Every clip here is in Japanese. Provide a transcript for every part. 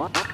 Wow.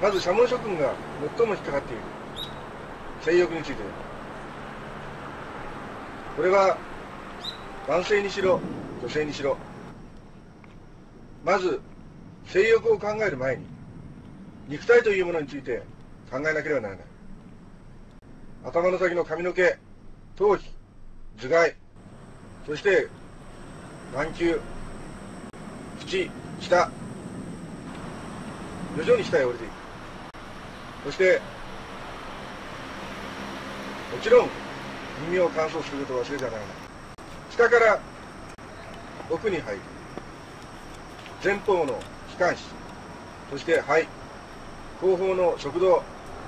まず社門諸君が最も引っかかっている。性欲について。これは男性にしろ女性にしろ。まず性欲を考える前に肉体というものについて考えなければならない。頭の先の髪の毛頭皮頭蓋そして眼球口下徐々に下へ降りていく。そしてもちろん耳を乾燥することを忘れてはならない。下から奥に入る前方の気管支そして肺後方の食道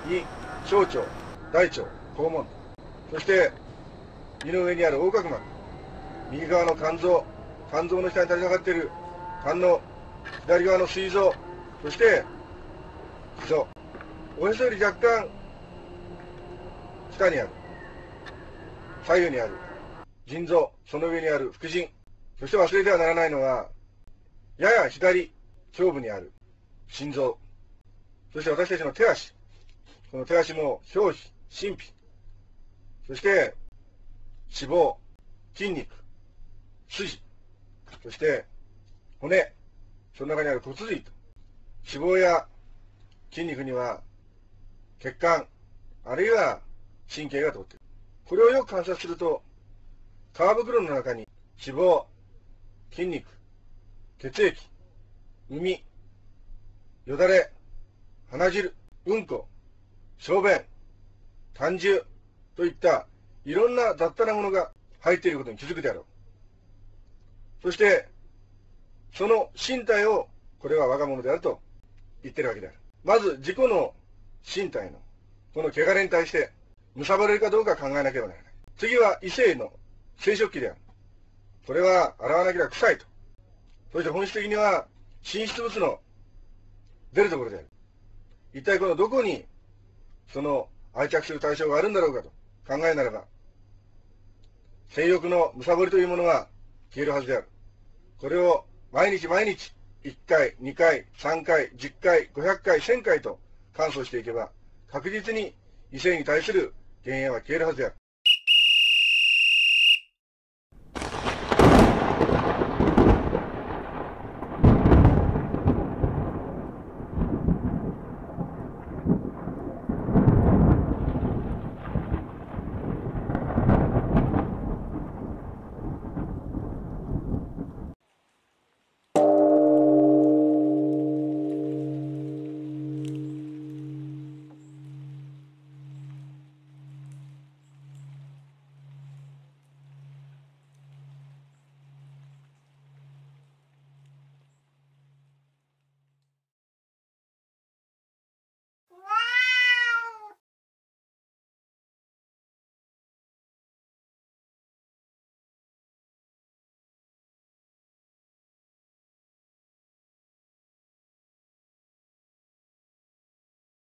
胃小腸大腸肛門そして胃の上にある横隔膜右側の肝臓肝臓の下に垂れ下がっている肝の左側の膵臓そして基礎おへそより若干下にある。左右にある。腎臓その上にある。副腎。そして忘れてはならないのはやや左胸部にある。心臓。そして私たちの手足。この手足も表皮神秘。そして脂肪筋肉筋。そして骨。その中にある骨髄と。脂肪や筋肉には血管あるいは神経が通っている。これをよく観察すると皮袋の中に脂肪筋肉血液海よだれ鼻汁うんこ小便胆汁といったいろんな雑多なものが入っていることに気づくであろう。そしてその身体をこれは我が物であると言ってるわけである。まず自己の身体のこの汚れに対して貪れるかどうか考えなければならない。次は異性の生殖器である。これは洗わなければ臭いと。そして本質的には進出物の出るところである。一体このどこにその愛着する対象があるんだろうかと考えならば性欲の貪りというものは消えるはずである。これを毎日毎日1回、2回、3回、10回、500回、1000回と乾燥していけば確実に異性に対する減塩は消えるはずである